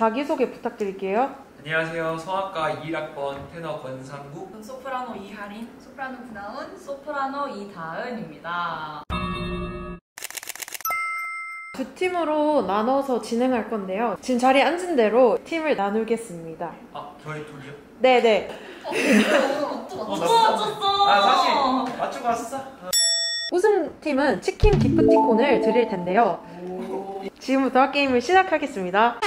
자기소개 부탁드릴게요. 안녕하세요. 성악가 2학번 테너 권상국, 소프라노 이하린, 소프라노 구나운, 소프라노 이다은입니다. 두 팀으로 나눠서 진행할 건데요. 지금 자리에 앉은 대로 팀을 나누겠습니다. 아, 저희 둘이요? 네네. 어, 맞췄어, 맞췄어. 아, 사실 맞추고 왔어. 우승팀은 치킨 기프티콘을 드릴 텐데요. 지금부터 게임을 시작하겠습니다.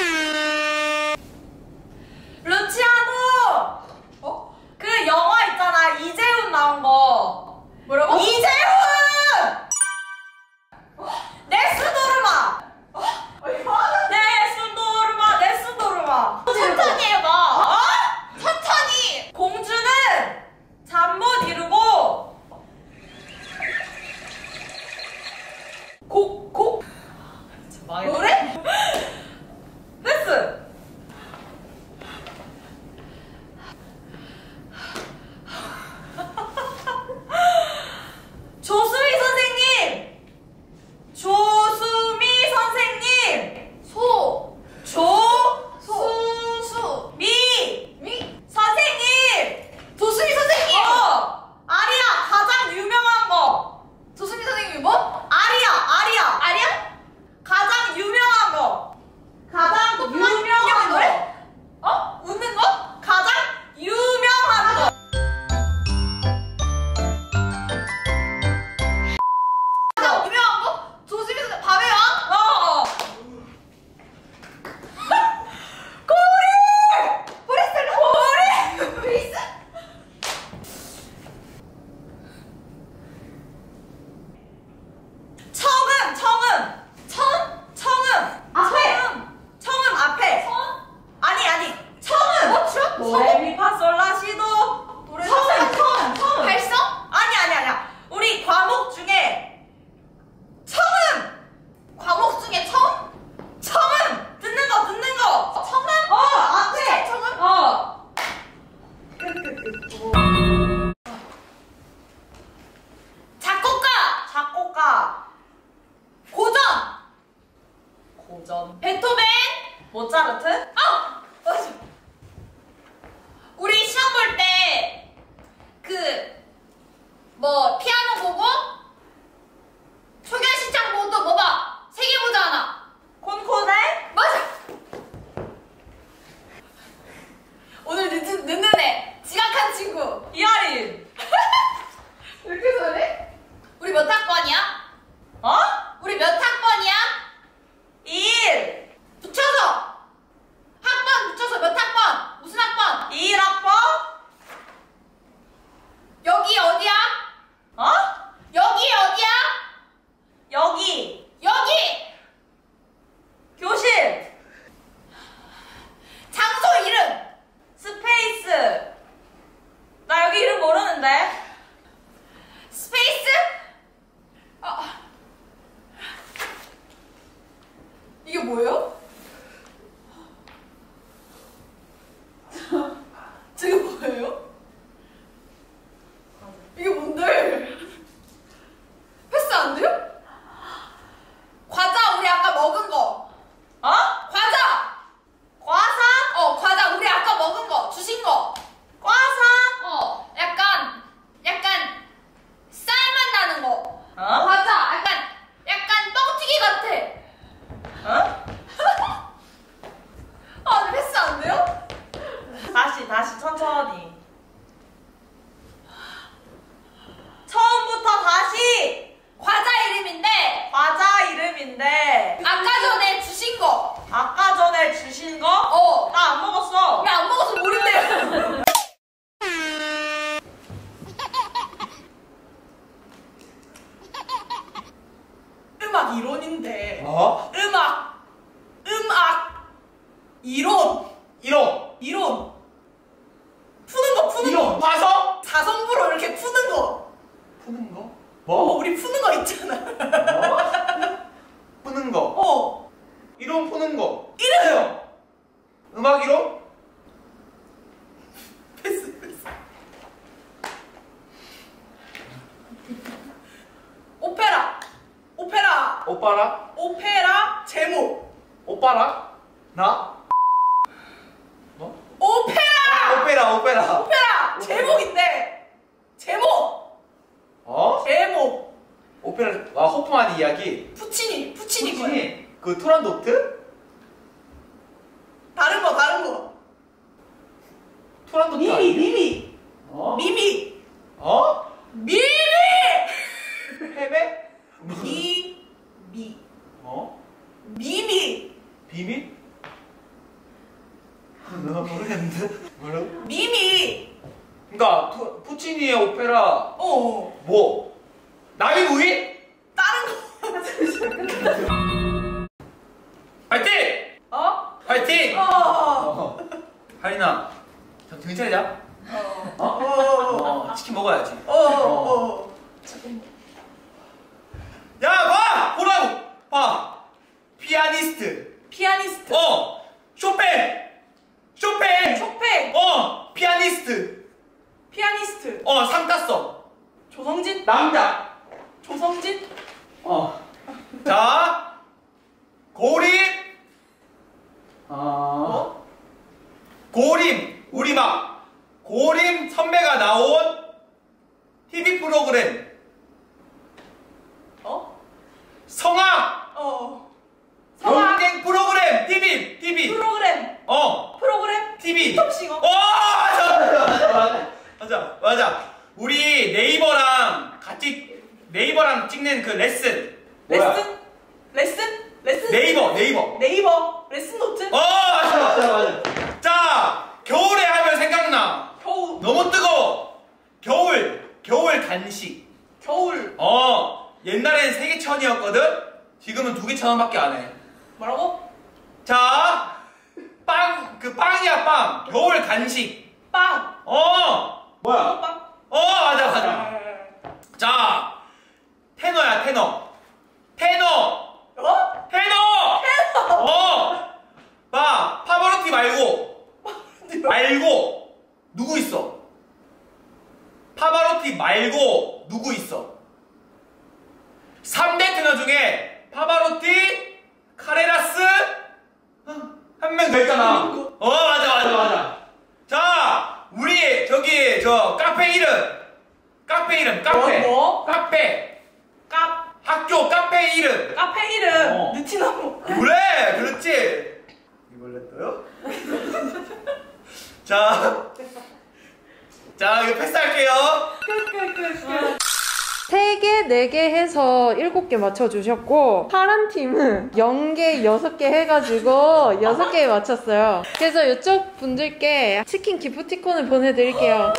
Lambert 이론인데 어? 음악 음악 이론. 이론. 이론. 오페라 제목. 오빠라? 나? 뭐? 오페라! 오페라 오페라. 오페라 제목인데. 제목. 어? 제목. 오페라 아 호프만 이야기? 푸치니 푸치니 푸치니? 그 토란도트? 비밀? 나 모르겠는데 뭐라고? 미미 그러니까 푸, 푸치니의 오페라 어 뭐? 나비 무이? 다른 거 파이팅! 어? 파이팅! 어. 어. 하리나 저 정신 차리자 어. 어? 어. 어 치킨 먹어야지 어. 어. 잠깐만. 야 봐! 보라고! 봐! 피아니스트 피아니스트. 어! 쇼팽! 쇼팽! 쇼팽. 어! 피아니스트 피아니스트. 어! 상 땄어 조성진. 남자 조성진. 어. 자 고림 어? 고림 우리 막 고림 선배가 나온 TV 프로그램 어? 성악 어. 연갱 프로그램 TV TV 프로그램. 어 프로그램. TV 톱싱어. 어 맞아 맞아 맞아 맞아 맞아 우리 네이버랑 같이 네이버랑 찍는 그 레슨 뭐야? 레슨. 레슨. 레슨. 네이버 네이버 네이버. 레슨 노트. 어 맞아 맞아 맞아 자 겨울에 하면 생각나 겨우. 너무 뜨거워 겨울 겨울 간식 겨울. 어 옛날엔 세개 천이었거든 지금은 두개천 원밖에 안해자 뭐라고? 빵그 빵이야 빵 겨울 간식 빵. 어 뭐야 빵. 어 맞아 맞아 자 테너야 테너 테너 어? 테너 테너. 어! 봐! 파바로티 말고! 말고! 누구 있어? 파바로티 말고 누구 있어? 3대 테너 중에 파바로티, 카레라스, 있잖아. 어, 맞아, 맞아, 맞아. 자, 우리, 저기, 저, 카페 이름. 카페 이름, 카페. 뭐, 뭐? 카페. 카 학교 카페 이름. 카페 이름 어. 느티나무. 그래, 그렇지. 이걸 냈어요? 자, 자, 이거 패스할게요. 세 개, 네개 해서 일곱 개 맞춰주셨고, 파란 팀은 0개, 6개 해가지고 6개 맞췄어요. 그래서 이쪽 분들께 치킨 기프티콘을 보내드릴게요.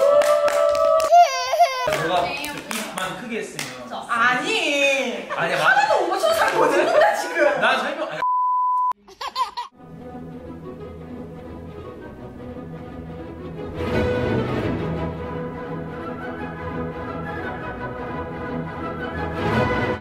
제가 입만 크게 했으면. 아니. 아니야, 맞아. 하나도 못 맞춰서 잘 모르는데 지금. 난 설명, 아니,